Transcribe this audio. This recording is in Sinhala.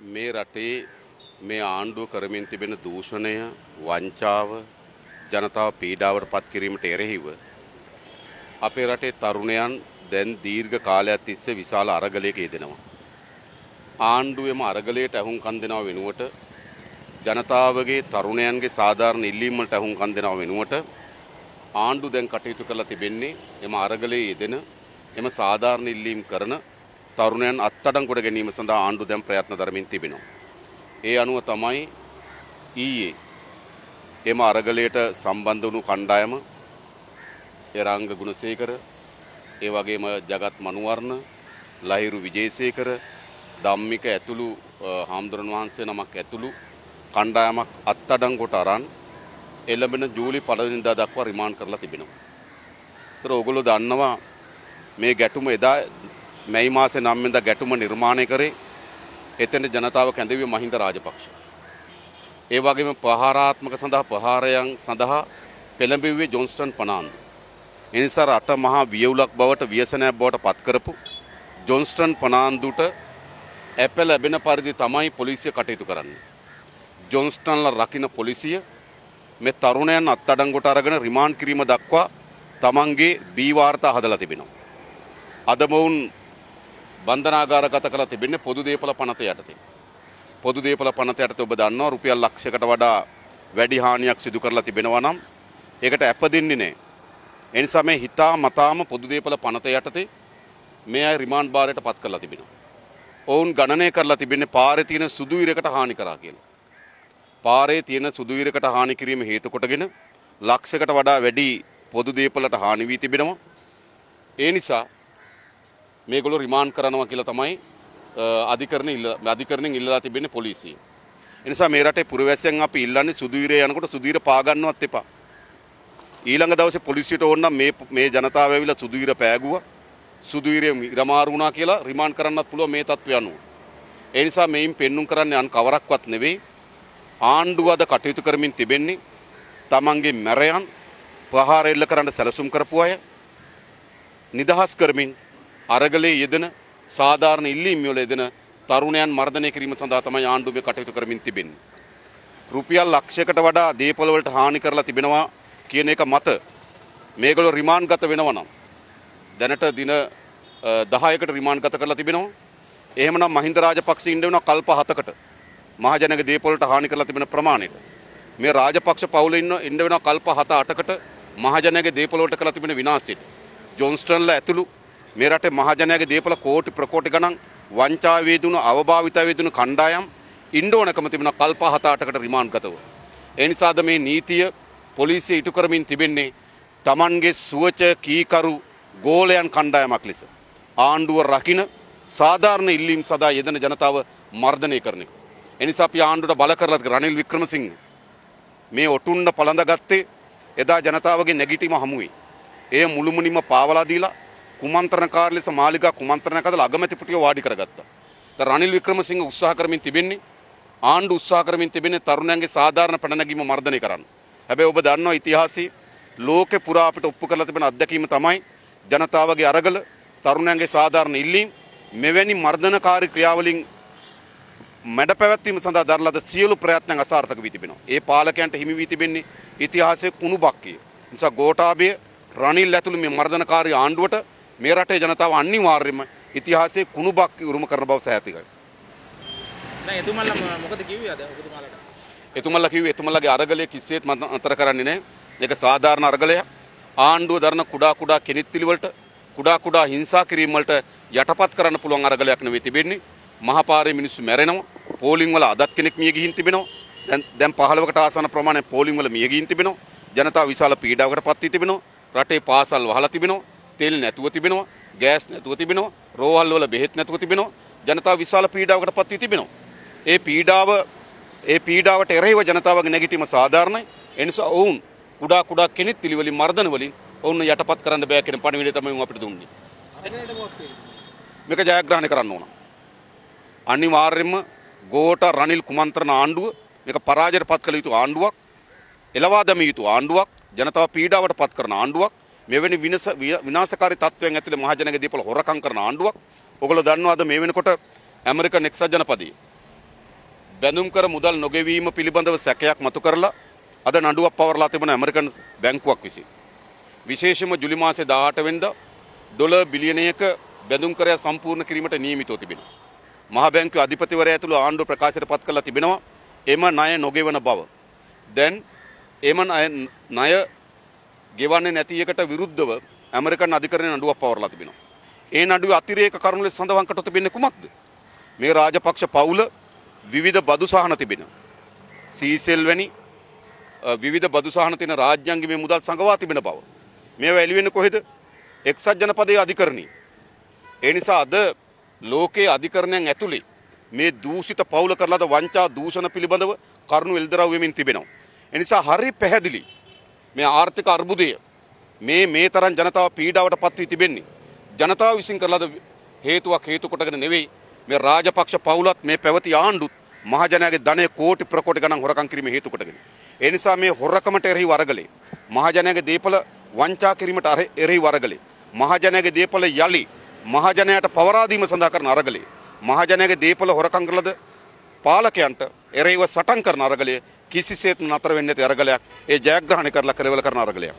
මේ රටේ මේ ආණ්ඩුව කරමින් තිබෙන දූෂණය වංචාව ජනතාව පීඩාවට පත් කිරීමට එරෙහිව අපේ රටේ තරුණයන් දැන් දීර්ඝ කාලයක් තිස්සේ විශාල අරගලයක යෙදෙනවා. ආණ්ඩුවෙම අරගලයට ඇහුම්කන් දෙනව වෙනුවට ජනතාවගේ තරුණයන්ගේ සාධාරණ ඉල්ලීම් වලට ඇහුම්කන් දෙනව වෙනුවට ආණ්ඩු දැන් කටයුතු කරලා තිබෙන්නේ එම අරගලයේ යෙදෙන එම සාධාරණ ඉල්ලීම් කරන තරුණයන් අත්අඩංගුවට ගැනීම සඳහා ආණ්ඩු දැන් ප්‍රයත්න දරමින් තිබෙනවා. ඒ අනුව තමයි ඊයේ එම අරගලයට සම්බන්ධ වුණු කණ්ඩායම එරංග ගුණසේකර ඒ වගේම ජගත් මනුවර්ණ ලහිරු විජේසේකර ධම්මික ඇතුළු හාමුදුරන් වහන්සේ නමක් ඇතුළු කණ්ඩායමක් අත්අඩංගුවට අරන් එළඹෙන ජූලි පළවෙනිදා දක්වා රිමාන්ඩ් කරලා තිබෙනවා. ඒතර ඕගොල්ලෝ දන්නවා මේ ගැටුම එදා මැයි මාසේ 9 වෙනිදා ගැටුම නිර්මාණය කරේ එතන ජනතාව කැඳවුවේ මහින්ද රාජපක්ෂ. ඒ වගේම ප්‍රහාරාත්මක සඳහා ප්‍රහාරයන් සඳහා පෙළඹෙව්වේ ජොන්ස්ටන් පනාන්දු. ඒ නිසා රට මහා වියවුලක් බවට ව්‍යසනයක් බවට පත් කරපු ජොන්ස්ටන් පනාන්දුට ඇප ලැබෙන පරිදි තමයි පොලිසිය කටයුතු කරන්නේ. ජොන්ස්ටන්ලා රකින්න පොලිසිය මේ තරුණයන් අත්අඩංගුවට අරගෙන රිමාන්ඩ් කිරීම දක්වා තමන්ගේ බී වාර්තා හදලා තිබෙනවා. අද මොවුන් බන්ධනාගාරගත කරලා තිබෙන්නේ පොදු දේපල පනත යටතේ. පොදු දේපල පනත යටතේ ඔබ දන්නවා රුපියල් ලක්ෂයකට වඩා වැඩි හානියක් සිදු කරලා තිබෙනවා නම් ඒකට ඇප දෙන්නේ නැහැ. ඒ නිසා මේ හිතා මතාම පොදු දේපල පනත යටතේ මේ අය රිමාන්ඩ් බාරයට පත් කරලා තිබෙනවා. ඔවුන් ගණනය කරලා තිබෙන්නේ පාරේ තියෙන සුදු ඉරකට හානි කරා කියලා. පාරේ තියෙන සුදු ඉරකට හානි කිරීම හේතු කොටගෙන ලක්ෂයකට වඩා වැඩි පොදු දේපලට හානි වී තිබෙනවා. ඒ නිසා මේගොල්ලෝ රිමාන්ඩ් කරනවා කියලා තමයි අධිකරණ ඉල්ල අධිකරණයෙන් ඉල්ලලා තිබෙන්නේ පොලිසිය. ඒ නිසා මේ රටේ පුරවැසියන් අපි ඉල්ලන්නේ සුදු ඉරේ යනකොට සුදු ඉර පා ගන්නවත් එපා. ඊළඟ දවසේ පොලිසියට ඕන නම් මේ මේ ජනතාව ඇවිල්ලා සුදු ඉර පෑගුවා. සුදු ඉරේ ඉරමාරු වුණා කියලා රිමාන්ඩ් කරන්නත් පුළුවන් මේ තත්ත්වය අනුව. ඒ නිසා මේයින් පෙන්눔 කරන්නේ අන් කවරක්වත් නෙවෙයි. ආණ්ඩුව අද කටයුතු කරමින් තිබෙන්නේ තමන්ගේ මැරයන් ප්‍රහාර එල්ල කරන්න සැලසුම් කරපු අය නිදහස් කරමින් අරගලේ යෙදෙන සාධාරණ ඉල්ලීම් වල යෙදෙන තරුණයන් මර්ධනය කිරීම සඳහා තමයි ආණ්ඩුව කටයුතු කරමින් තිබෙන්නේ. රුපියල් ලක්ෂයකට වඩා දේපොළ වලට හානි කරලා තිබෙනවා කියන එක මත මේගොල්ලෝ රිමාන්ඩ් ගත වෙනවා නම් දැනට දින 10කට රිමාන්ඩ් ගත කරලා තිබෙනවා. එහෙමනම් මහින්ද රාජපක්ෂ ඉන්න වෙනවා කල්ප 7කට. මහජනක දේපොළට හානි කරලා තිබෙන ප්‍රමාණයට. මේ රාජපක්ෂ පවුල ඉන්න ඉන්න වෙනවා කල්ප 7 8කට මහජනගේ දේපොළට කරලා තිබෙන විනාශයට. ජොන්ස්ටන්ලා ඇතුළු මේ රටේ මහජනයාගේ දේපල කෝටි ප්‍රකෝටි ගණන් වංචා වේදුණු අවභාවිත වේදුණු කණ්ඩායම් ඉන්න ඕනකම තිබෙන කල්ප 7-8කට රිමාන්ඩ් ගතව. ඒ නිසාද මේ නීතිය පොලිසිය ඉටු කරමින් තිබෙන්නේ Tamanගේ සුවච කීකරු ගෝලයන් කණ්ඩායමක් ලෙස. ආණ්ඩුව රකින සාධාරණ ඉල්ලීම් සදා යෙදෙන ජනතාව මර්ධනය කරන එක. එනිසා අපි ආණ්ඩුවට බල කරලා රනිල් වික්‍රමසිංහ මේ ඔටුන්න පළඳගත්තේ එදා ජනතාවගේ නැගිටීම හමුවේ. එය මුළුමනින්ම පාවලා දීලා කුමන්ත්‍රණකාර ලෙස මාලිගා කුමන්ත්‍රණයක් අදලා අගමැතිපුටිය වාඩි කරගත්තා. දැන් රනිල් වික්‍රමසිංහ උත්සාහ කරමින් තිබෙන්නේ ආණ්ඩු උත්සාහ කරමින් තිබෙන්නේ තරුණයන්ගේ සාධාරණ පැනනැගීම මර්ධනය කරන්න. හැබැයි ඔබ දන්නවා ඉතිහාසයේ ලෝකේ පුරා අපිට ඔප්පු කරලා තිබෙන අත්දැකීම තමයි ජනතාවගේ අරගල තරුණයන්ගේ සාධාරණ ඉල්ලීම් මෙවැනි මර්ධනකාරී ක්‍රියාවලින් මැඩ පැවැත්වීම සඳහා දරලද සියලු ප්‍රයත්නයන් අසාර්ථක වී තිබෙනවා. ඒ පාලකයන්ට හිමි වී තිබෙන්නේ ඉතිහාසයේ කුණු බක්කිය. නිසා ගෝඨාභය රනිල් ඇතුළු මේ මර්ධනකාරී ආණ්ඩුවට මේ රටේ ජනතාව අනිවාර්යයෙන්ම ඉතිහාසයේ කුණුබක් උරුම කරන බව සෑහතිකයි. දැන් එතුමන්ලා මොකද කිව්වේ අද ඔබතුමාලට? එතුමල්ලා කිව්වේ එතුමල්ලාගේ අරගලය කිසිසේත් අතර කරන්නේ නැහැ. ඒක සාධාරණ අරගලයක්. ආණ්ඩුව දරන කුඩා කුඩා කෙනිත්තිලි වලට කුඩා කුඩා හිංසා කිරීම වලට යටපත් කරන්න පුළුවන් අරගලයක් නෙවෙයි තිබෙන්නේ. මහපාරේ මිනිස්සු මැරෙනවා. පෝලිං වල අදත් කෙනෙක් මිය ගිහින් තිබෙනවා. දැන් දැන් 15කට ආසන්න ප්‍රමාණයක් පෝලිං වල මිය ගිහින් තිබෙනවා. ජනතාව විශාල පීඩාවකට පත් වී තිබෙනවා. රටේ පාසල් වහලා තිබෙනවා. තෙල් නැතුව තිබෙනවා. ගෑස් නැතුව තිබෙනවා. රෝහල් වල බෙහෙත් නැතුව තිබෙනවා. ජනතාව විශාල පීඩාවකට පත් වී තිබෙනවා. ඒ පීඩාව ඒ පීඩාවට එරෙහිව ජනතාවගේ නැගිටීම සාධාරණයි. ඒ නිසා ඔවුන් කුඩා කුඩා කෙනෙක් පිළිවෙලින් මර්ධන වලින් ඔවුන් යටපත් කරන්න බෑ කියන පණිවිඩය තමයි අපිට දුන්නේ. මේක ජයග්‍රහණය කරන්න ඕන. අනිවාර්යයෙන්ම ගෝට රනිල් කුමන්ත්‍රණ ආණ්ඩුව මේක පරාජයට පත් කළ යුතු ආණ්ඩුවක්. එලවා දැමිය යුතු ආණ්ඩුවක්. ජනතාව පීඩාවට පත් කරන ආණ්ඩුවක්. මෙවැනි විනාශකාරී තත්ත්වයන් ඇතුළේ මහජනගේ දීපල හොරකම් කරන ආණ්ඩුවක්. ඔගොල්ලෝ දන්නවද මේ වෙනකොට ඇමරිකන් එක්සත් ජනපදයේ බැඳුම් කර මුදල් නොගෙවීම පිළිබඳව සැකයක් මතු කරලා අද නඩුවක් පවරලා තිබෙන ඇමරිකන් බැංකුවක් විසින්. විශේෂම ජුලි මාසේ 18 වෙනිදා ඩොලර් බිලියනයක බැඳුම් කරය සම්පූර්ණ කිරීමට නියමිතව තිබෙනවා. මහ බැංකුවේ අධිපතිවරයා ඇතුළු ආණ්ඩුව ප්‍රකාශයට පත් කරලා තිබෙනවා එම ණය නොගෙවන බව. දැන් එම ණය- ණය ගෙවන්නේ නැති එකට විරුද්ධව ඇමරිකන් අධිකරණය නඩුවක් පවරලා තිබෙනවා. ඒ නඩුවේ අතිරේක කරුණු ලෙස සඳහන් කොට තිබෙන්නේ කුමක්ද? මේ රාජපක්ෂ පවුල විවිධ බදු සහන තිබෙන. සීසෙල් වැනි අ, විවිධ බදු සහන තියෙන රාජ්‍යංග මේ මුදල් සංගවා තිබෙන බව. මේවා එළි වෙන්නේ කොහෙද? එක්සත් ජනපදයේ අධිකරණයේ. ඒ නිසා අද ලෝකයේ අධිකරණයන් ඇතුලේ මේ දූෂිත පවුල කරලාද වංචා දූෂණ පිළිබඳව කරුණු එල්දරව් වෙමින් තිබෙනවා. ඒ නිසා හරි පැහැදිලි මේ ආර්ථික අර්බුදය මේ මේ තරම් ජනතාව පීඩාවට පත් වී තිබෙන්නේ ජනතාව විසින් කරලාද හේතුවක් හේතු කොටගෙන නෙවෙයි මේ රාජපක්ෂ පවුලත් මේ පැවති ආණ්ඩුත් මහජනයාගේ ධනය කෝටි ප්‍රකෝටි ගණන් හොරකම් කිරීම හේතු කොටගෙන. ඒ නිසා මේ හොරකමට එරෙහි වරගලේ මහජනයාගේ දීපල වංචා කිරීමට අර- එරෙහි වරගලේ මහජනයාගේ දීපල යලි මහජනයාට පවරා දීම සඳහා කරන අරගලේ මහජනයාගේ දීපල හොරකම් කරලද පාලකයන්ට එරෙහිව සටන් කරන අරගලය කිසිසේත් නතර වෙන්නේ නැති අරගලයක්. ඒ ජයග්‍රහණය කරලා කෙලවල කරන අරගලයක්.